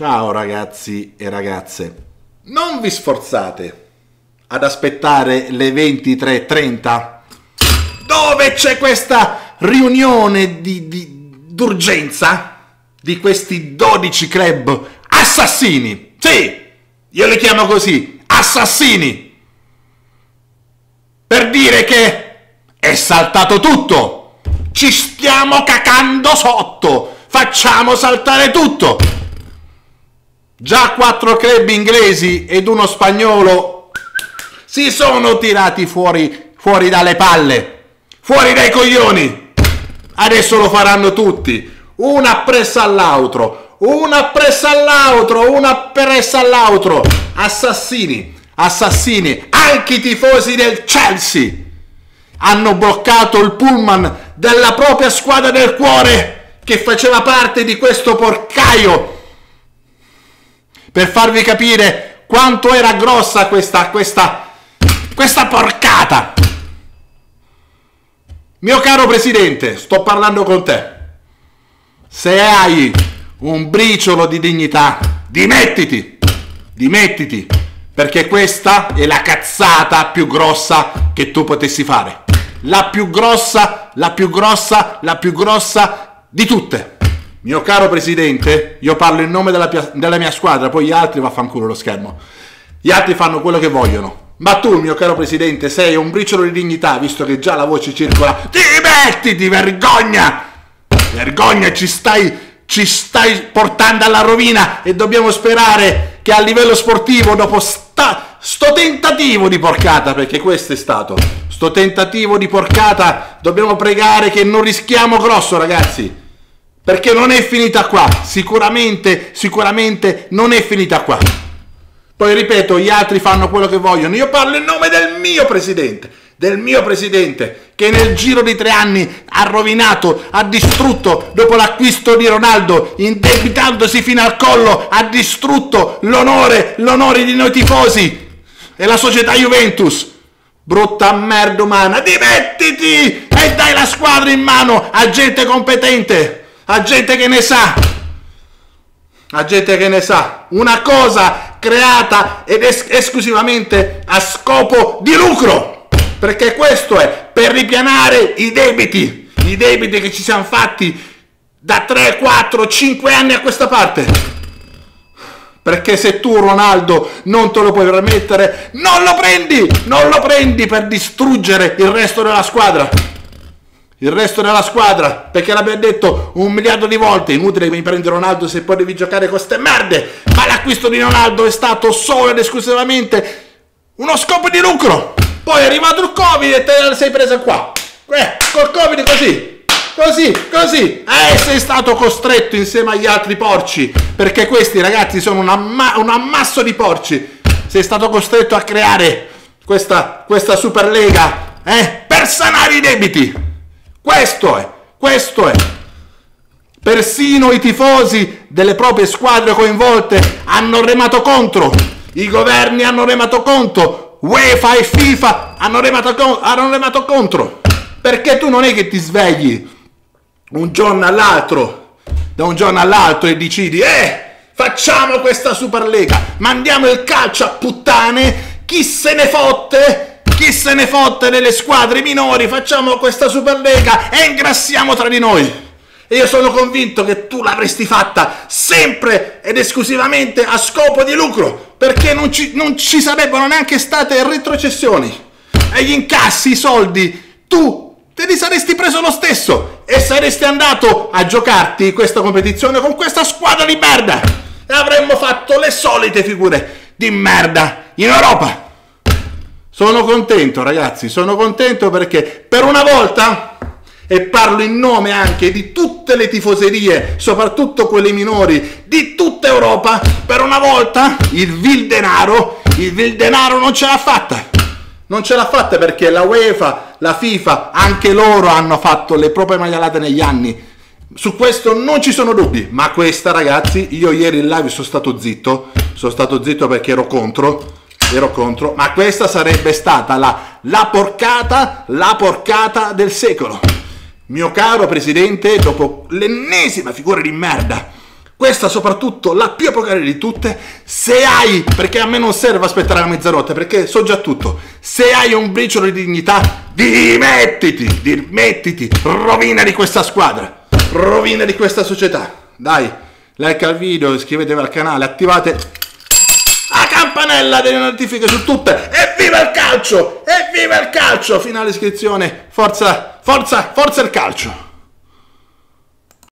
Ciao ragazzi e ragazze, non vi sforzate ad aspettare le 23.30 dove c'è questa riunione di, di, d'urgenza di questi 12 club assassini. Sì, io li chiamo così, assassini. Per dire che è saltato tutto. Ci stiamo cacando sotto. Facciamo saltare tutto. Già quattro club inglesi ed uno spagnolo si sono tirati fuori, fuori dalle palle, fuori dai coglioni. Adesso lo faranno tutti, una pressa all'altro, una pressa all'altro, una pressa all'altro. Assassini, assassini, anche i tifosi del Chelsea hanno bloccato il pullman della propria squadra del cuore che faceva parte di questo porcaio per farvi capire quanto era grossa questa, questa, questa porcata. Mio caro presidente, sto parlando con te. Se hai un briciolo di dignità, dimettiti, dimettiti, perché questa è la cazzata più grossa che tu potessi fare. La più grossa, la più grossa, la più grossa di tutte. Mio caro presidente, io parlo in nome della, della mia squadra, poi gli altri vaffanculo lo schermo. Gli altri fanno quello che vogliono. Ma tu, mio caro presidente, sei un briciolo di dignità, visto che già la voce circola. Divertiti, vergogna! Vergogna, ci stai, ci stai portando alla rovina e dobbiamo sperare che a livello sportivo, dopo sta, sto tentativo di porcata, perché questo è stato, sto tentativo di porcata, dobbiamo pregare che non rischiamo grosso, ragazzi perché non è finita qua, sicuramente, sicuramente non è finita qua. Poi ripeto, gli altri fanno quello che vogliono. Io parlo in nome del mio presidente, del mio presidente, che nel giro di tre anni ha rovinato, ha distrutto, dopo l'acquisto di Ronaldo, indebitandosi fino al collo, ha distrutto l'onore, l'onore di noi tifosi e la società Juventus. Brutta merda umana, dimettiti e dai la squadra in mano a gente competente a gente che ne sa, a gente che ne sa, una cosa creata ed es- esclusivamente a scopo di lucro, perché questo è per ripianare i debiti, i debiti che ci siamo fatti da 3, 4, 5 anni a questa parte. Perché se tu Ronaldo non te lo puoi permettere, non lo prendi, non lo prendi per distruggere il resto della squadra il resto della squadra, perché l'abbiamo detto un miliardo di volte, inutile che mi prendi Ronaldo se poi devi giocare con queste merde, ma l'acquisto di Ronaldo è stato solo ed esclusivamente uno scopo di lucro. Poi è arrivato il Covid e te la sei presa qua. Eh, col Covid così, così, così. Eh, sei stato costretto insieme agli altri porci, perché questi ragazzi sono un, amma- un ammasso di porci. Sei stato costretto a creare questa, questa Superlega, eh, per sanare i debiti. Questo è, questo è. Persino i tifosi delle proprie squadre coinvolte hanno remato contro. I governi hanno remato contro. UEFA e FIFA hanno remato, hanno remato contro. Perché tu non è che ti svegli un giorno all'altro, da un giorno all'altro e decidi, eh, facciamo questa Superlega, mandiamo il calcio a puttane, chi se ne fotte? Chi se ne fotte delle squadre minori? Facciamo questa Superlega e ingrassiamo tra di noi. E io sono convinto che tu l'avresti fatta sempre ed esclusivamente a scopo di lucro, perché non ci, non ci sarebbero neanche state retrocessioni. E gli incassi, i soldi, tu te li saresti preso lo stesso e saresti andato a giocarti questa competizione con questa squadra di merda. E avremmo fatto le solite figure di merda in Europa. Sono contento ragazzi, sono contento perché per una volta, e parlo in nome anche di tutte le tifoserie, soprattutto quelle minori, di tutta Europa, per una volta il vil denaro, il vil denaro non ce l'ha fatta. Non ce l'ha fatta perché la UEFA, la FIFA, anche loro hanno fatto le proprie maglialate negli anni. Su questo non ci sono dubbi, ma questa ragazzi, io ieri in live sono stato zitto, sono stato zitto perché ero contro ero contro, ma questa sarebbe stata la, la porcata, la porcata del secolo. Mio caro presidente, dopo l'ennesima figura di merda, questa soprattutto la più epocale di tutte, se hai, perché a me non serve aspettare la mezzanotte, perché so già tutto, se hai un briciolo di dignità, dimettiti, dimettiti, rovina di questa squadra, rovina di questa società. Dai, like al video, iscrivetevi al canale, attivate campanella delle notifiche su tutte e viva il calcio! E viva il calcio! Finale iscrizione, forza, forza, forza il calcio!